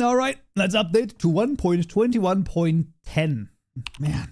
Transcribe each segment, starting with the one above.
All right, let's update to 1.21.10. Man.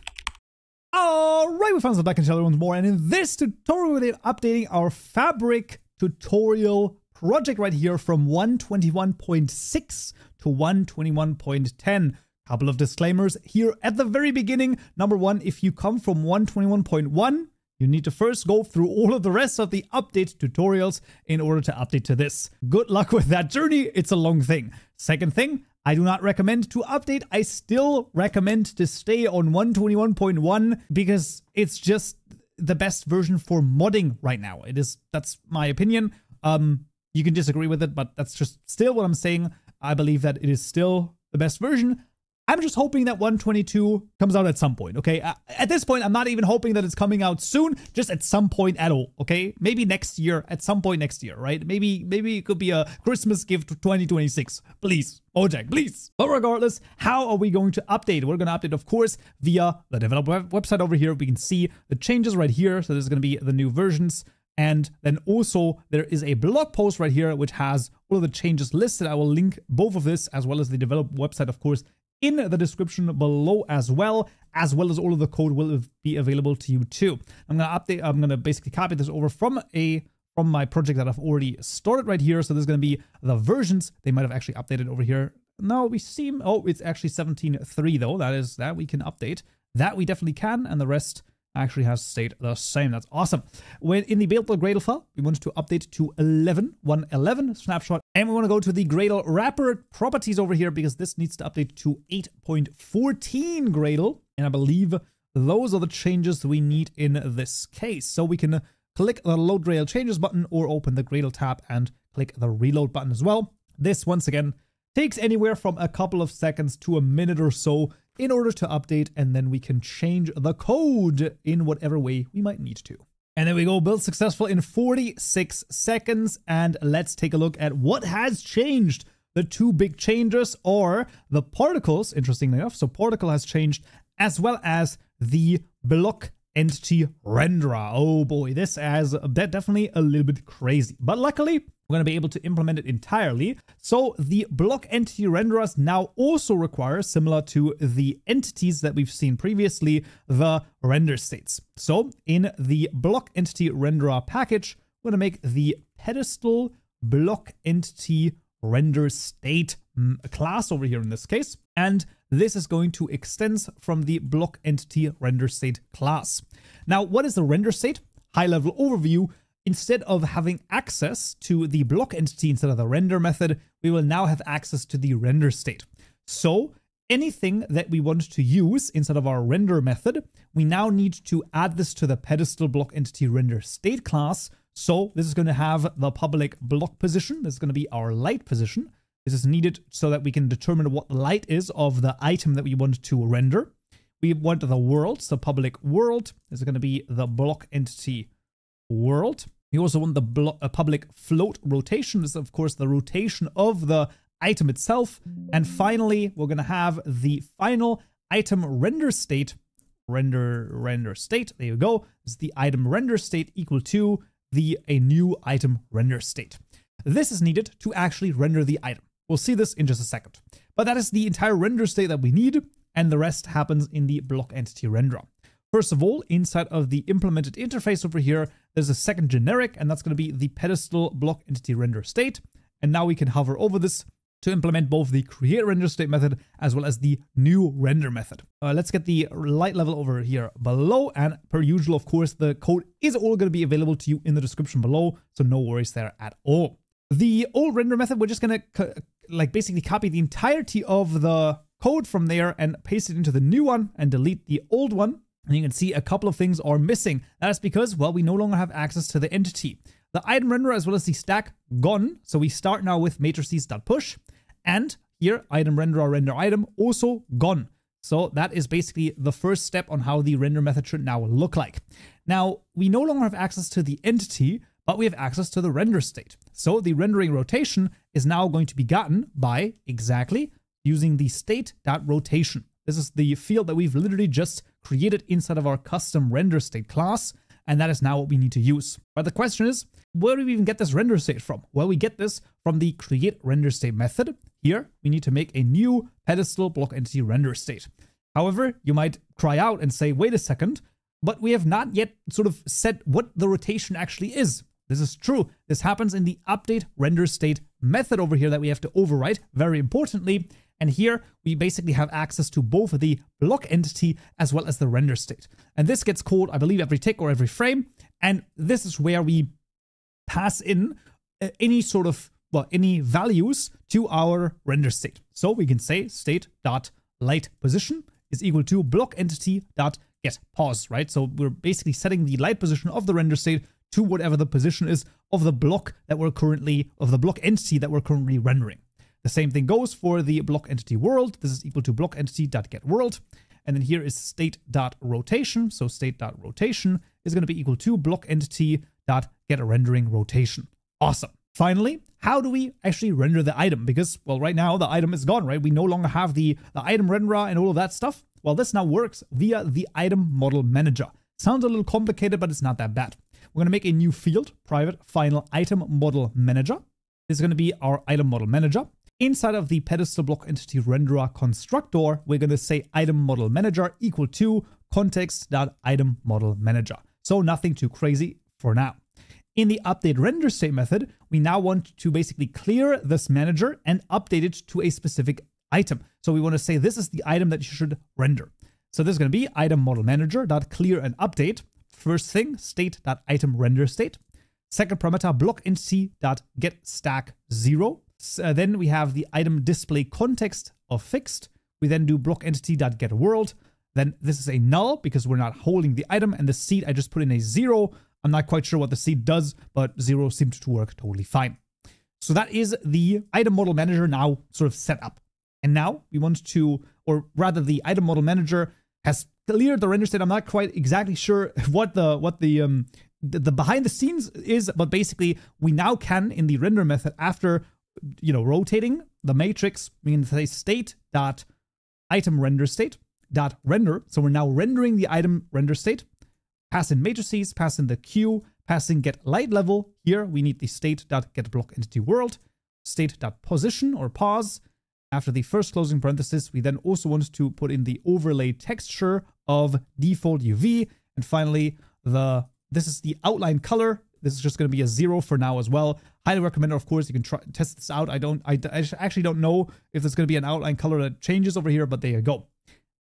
Alright, we found some back in IntelliJ once more, and in this tutorial we're updating our Fabric tutorial project right here from 121.6 to 121.10. Couple of disclaimers here at the very beginning. Number one, if you come from 121.1, you need to first go through all of the rest of the update tutorials in order to update to this. Good luck with that journey, it's a long thing. Second thing, I do not recommend to update. I still recommend to stay on 121.1 because it's just the best version for modding right now. It is that's my opinion. Um you can disagree with it, but that's just still what I'm saying. I believe that it is still the best version. I'm just hoping that 122 comes out at some point, okay? Uh, at this point, I'm not even hoping that it's coming out soon, just at some point at all, okay? Maybe next year, at some point next year, right? Maybe maybe it could be a Christmas gift 2026. Please, Mojang, please. But regardless, how are we going to update? We're going to update, of course, via the developer website over here. We can see the changes right here. So there's going to be the new versions. And then also there is a blog post right here, which has all of the changes listed. I will link both of this as well as the developer website, of course, in the description below as well, as well as all of the code will be available to you too. I'm going to update, I'm going to basically copy this over from a from my project that I've already started right here. So there's going to be the versions. They might have actually updated over here. No, we seem, oh, it's actually 17.3 though. That is, that we can update. That we definitely can. And the rest actually has stayed the same. That's awesome. When in the build Gradle file, we wanted to update to 11, 111 snapshot, and we want to go to the Gradle wrapper properties over here because this needs to update to 8.14 Gradle, and I believe those are the changes we need in this case. So we can click the load Gradle changes button or open the Gradle tab and click the reload button as well. This once again takes anywhere from a couple of seconds to a minute or so in order to update, and then we can change the code in whatever way we might need to. And there we go, build successful in 46 seconds. And let's take a look at what has changed. The two big changes are the particles, interestingly enough. So particle has changed as well as the block entity renderer. Oh boy, this is definitely a little bit crazy. But luckily, we're going to be able to implement it entirely. So the block entity renderers now also require, similar to the entities that we've seen previously, the render states. So in the block entity renderer package, we're going to make the pedestal block entity render state mm, class over here in this case. And this is going to extend from the block entity render state class. Now, what is the render state? High level overview instead of having access to the block entity instead of the render method, we will now have access to the render state. So anything that we want to use instead of our render method, we now need to add this to the pedestal block entity render state class. So this is going to have the public block position. This is going to be our light position. This is needed so that we can determine what the light is of the item that we want to render. We want the world, so public world. This is going to be the block entity world. We also want the uh, public float rotation. This is, of course, the rotation of the item itself. And finally, we're going to have the final item render state. Render, render state. There you go. This is the item render state equal to the a new item render state. This is needed to actually render the item. We'll see this in just a second. But that is the entire render state that we need, and the rest happens in the block entity renderer. First of all, inside of the implemented interface over here, there's a second generic, and that's going to be the pedestal block entity render state. And now we can hover over this to implement both the create render state method as well as the new render method. Uh, let's get the light level over here below. And per usual, of course, the code is all going to be available to you in the description below. So no worries there at all. The old render method, we're just going to like basically copy the entirety of the code from there and paste it into the new one and delete the old one. And you can see a couple of things are missing. That is because, well, we no longer have access to the entity. The item renderer as well as the stack gone. So we start now with matrices.push. And here, item renderer render item also gone. So that is basically the first step on how the render method should now look like. Now, we no longer have access to the entity, but we have access to the render state. So the rendering rotation is now going to be gotten by exactly using the state.rotation. This is the field that we've literally just created inside of our custom render state class. And that is now what we need to use. But the question is, where do we even get this render state from? Well, we get this from the create render state method. here we need to make a new pedestal block entity render state. However, you might cry out and say, wait a second, but we have not yet sort of set what the rotation actually is. This is true. This happens in the update render state method over here that we have to overwrite, very importantly. And here we basically have access to both the block entity as well as the render state. And this gets called, I believe, every tick or every frame. And this is where we pass in uh, any sort of, well, any values to our render state. So we can say state dot light position is equal to block entity dot get pos, right? So we're basically setting the light position of the render state to whatever the position is of the block that we're currently, of the block entity that we're currently rendering. The same thing goes for the block entity world. This is equal to block entity.getWorld. world. And then here is state.rotation. So state.rotation is going to be equal to block entity.getRendering rendering rotation. Awesome. Finally, how do we actually render the item? Because, well, right now the item is gone, right? We no longer have the, the item renderer and all of that stuff. Well, this now works via the item model manager. Sounds a little complicated, but it's not that bad. We're going to make a new field, private final item model manager. This is going to be our item model manager. Inside of the pedestal block entity renderer constructor, we're going to say item model manager equal to context.item model manager. So nothing too crazy for now. In the update render state method, we now want to basically clear this manager and update it to a specific item. So we want to say this is the item that you should render. So this is going to be item model manager dot clear and update. First thing, state dot item render state. Second parameter, block entity dot get stack zero. Uh, then we have the item display context of fixed. We then do block entity dot get world. Then this is a null because we're not holding the item. And the seed, I just put in a zero. I'm not quite sure what the seed does, but zero seemed to work totally fine. So that is the item model manager now sort of set up. And now we want to, or rather the item model manager has cleared the render state. I'm not quite exactly sure what the, what the, um, the, the behind the scenes is, but basically we now can in the render method after you know, rotating the matrix, can say state dot item render state dot render. So we're now rendering the item render state. Pass in matrices, pass in the queue, pass in get light level. Here we need the state dot get block entity world, state dot position or pos. After the first closing parenthesis, we then also want to put in the overlay texture of default UV. And finally, the this is the outline color this is just going to be a zero for now as well. Highly recommend it, of course. You can try test this out. I don't, I, I actually don't know if there's going to be an outline color that changes over here, but there you go.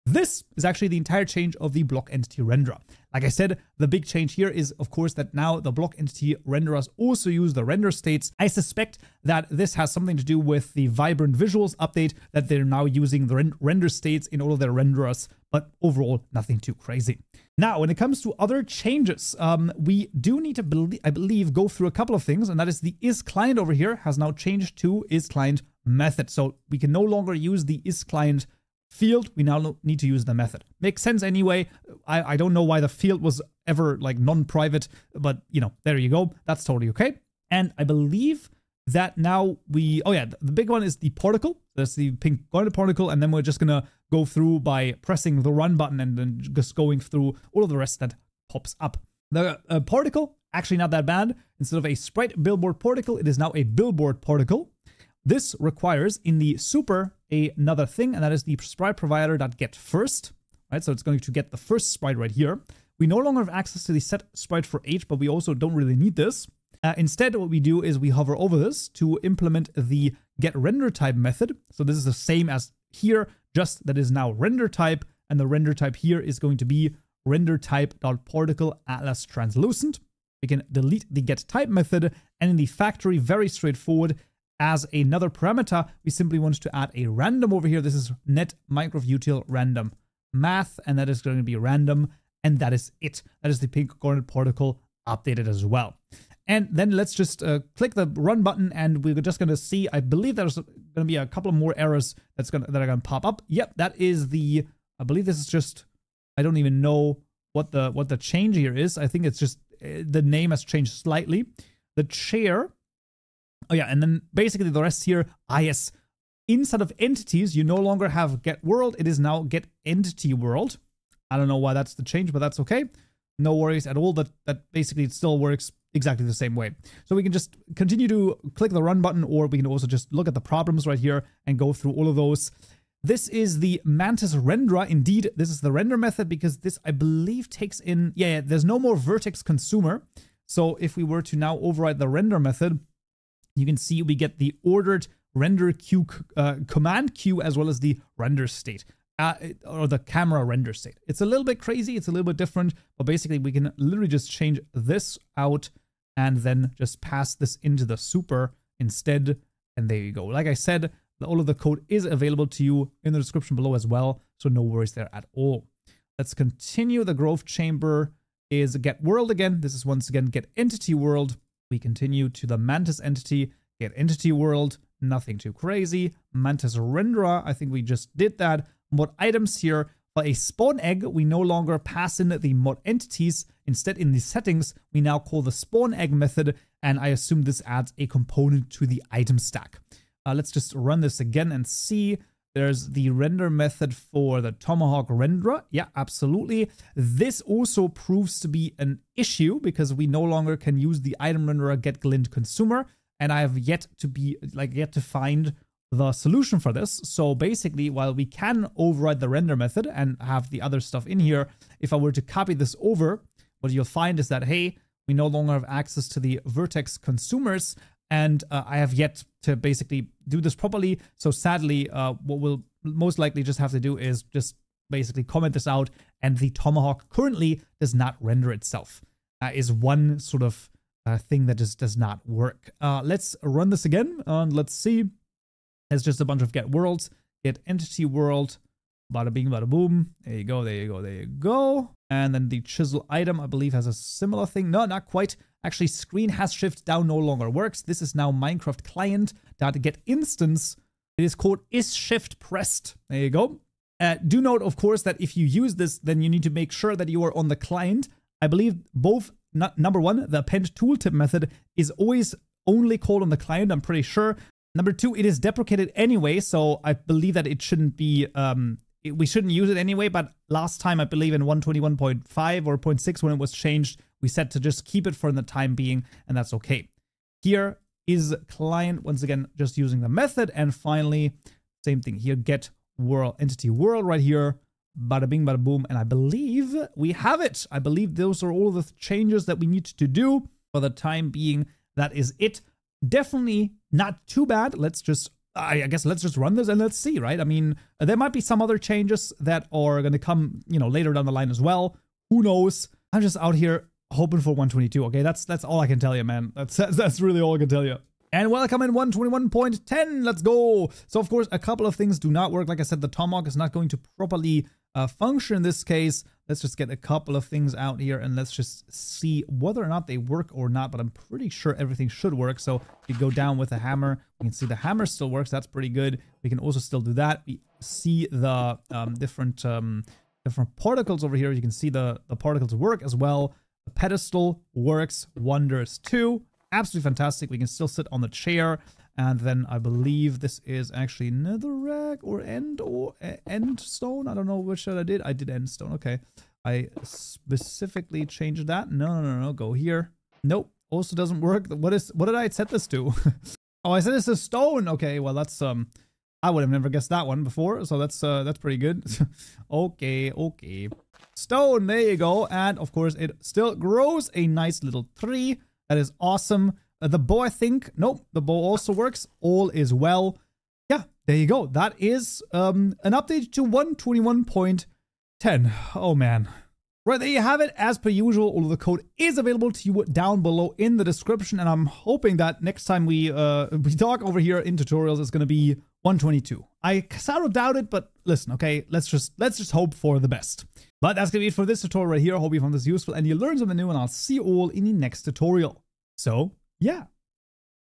This is actually the entire change of the block entity renderer. Like I said, the big change here is, of course, that now the block entity renderers also use the render states. I suspect that this has something to do with the Vibrant Visuals update, that they're now using the render states in all of their renderers, but overall, nothing too crazy. Now, when it comes to other changes, um, we do need to, be I believe, go through a couple of things, and that is the is client over here has now changed to is client method. So we can no longer use the is client field, we now need to use the method. Makes sense anyway. I, I don't know why the field was ever like non-private, but you know, there you go. That's totally okay. And I believe that now we, oh yeah, the big one is the particle. That's the pink garnet particle. And then we're just gonna go through by pressing the run button and then just going through all of the rest that pops up. The uh, particle, actually not that bad. Instead of a sprite billboard particle, it is now a billboard particle. This requires in the super another thing, and that is the sprite provider.get first, right? So it's going to get the first sprite right here. We no longer have access to the set sprite for age, but we also don't really need this. Uh, instead, what we do is we hover over this to implement the get render type method. So this is the same as here, just that is now render type, and the render type here is going to be render type.particle atlas translucent. We can delete the get type method, and in the factory, very straightforward, as another parameter, we simply want to add a random over here. This is net minecraft util random math, and that is going to be random, and that is it. That is the pink garnet particle updated as well. And then let's just uh, click the run button, and we're just going to see. I believe there's going to be a couple more errors that's going that are going to pop up. Yep, that is the. I believe this is just. I don't even know what the what the change here is. I think it's just uh, the name has changed slightly. The chair Oh yeah, and then basically the rest here, ah yes, inside of entities, you no longer have get world, it is now get entity world. I don't know why that's the change, but that's okay. No worries at all. That, that basically it still works exactly the same way. So we can just continue to click the run button or we can also just look at the problems right here and go through all of those. This is the Mantis renderer. Indeed, this is the render method because this, I believe, takes in... Yeah, yeah, there's no more vertex consumer. So if we were to now override the render method, you can see we get the ordered render queue uh, command queue as well as the render state. Uh, or the camera render state. It's a little bit crazy, it's a little bit different, but basically we can literally just change this out and then just pass this into the super instead. And there you go. Like I said, all of the code is available to you in the description below as well, so no worries there at all. Let's continue. The growth chamber is get world again. This is once again get entity world. We continue to the mantis entity, get entity world, nothing too crazy. Mantis renderer, I think we just did that. Mod items here. For a spawn egg, we no longer pass in the mod entities. Instead, in the settings, we now call the spawn egg method, and I assume this adds a component to the item stack. Uh, let's just run this again and see. There's the render method for the Tomahawk renderer. Yeah, absolutely. This also proves to be an issue because we no longer can use the item renderer get glint consumer. And I have yet to be like yet to find the solution for this. So basically, while we can override the render method and have the other stuff in here, if I were to copy this over, what you'll find is that, hey, we no longer have access to the vertex consumers and uh, I have yet to basically do this properly. So sadly, uh, what we'll most likely just have to do is just basically comment this out, and the Tomahawk currently does not render itself. Uh, is one sort of uh, thing that just does not work. Uh, let's run this again, and let's see. It's just a bunch of get worlds, get entity world, bada bing, bada boom. There you go, there you go, there you go. And then the chisel item, I believe, has a similar thing. No, not quite. Actually, screen has shift down no longer works. This is now Minecraft client that get instance. It is called is shift pressed. There you go. Uh, do note, of course, that if you use this, then you need to make sure that you are on the client. I believe both, number one, the append tooltip method is always only called on the client, I'm pretty sure. Number two, it is deprecated anyway, so I believe that it shouldn't be um, we shouldn't use it anyway, but last time I believe in 121.5 or 0.6 when it was changed, we said to just keep it for the time being, and that's okay. Here is client, once again, just using the method. And finally, same thing here, get world entity world right here. Bada bing, bada boom. And I believe we have it. I believe those are all the changes that we need to do for the time being. That is it. Definitely not too bad. Let's just I guess let's just run this and let's see, right? I mean, there might be some other changes that are going to come, you know, later down the line as well. Who knows? I'm just out here hoping for 122. Okay, that's that's all I can tell you, man. That's that's, really all I can tell you. And welcome in 121.10. Let's go. So of course, a couple of things do not work. Like I said, the Tomahawk is not going to properly uh, function in this case. Let's just get a couple of things out here and let's just see whether or not they work or not. But I'm pretty sure everything should work. So you go down with a hammer. We can see the hammer still works. That's pretty good. We can also still do that. We see the um, different um, different particles over here. You can see the, the particles work as well. The pedestal works wonders too. Absolutely fantastic. We can still sit on the chair. And then I believe this is actually netherrack or end or uh, end stone. I don't know which I did. I did end stone. Okay. I specifically changed that. No, no, no, no. Go here. Nope. Also doesn't work. What is what did I set this to? oh, I set this to stone. Okay, well that's um I would have never guessed that one before, so that's uh that's pretty good. okay, okay. Stone, there you go. And of course it still grows a nice little tree. That is awesome. Uh, the bow, I think, nope, the bow also works. All is well. Yeah, there you go. That is um, an update to 121.10. Oh, man. Right, there you have it. As per usual, all of the code is available to you down below in the description, and I'm hoping that next time we uh, we talk over here in tutorials, it's going to be 122. I sort of doubt it, but listen, okay, let's just let's just hope for the best. But that's going to be it for this tutorial right here. I hope you found this useful and you learned something new, and I'll see you all in the next tutorial. So, yeah.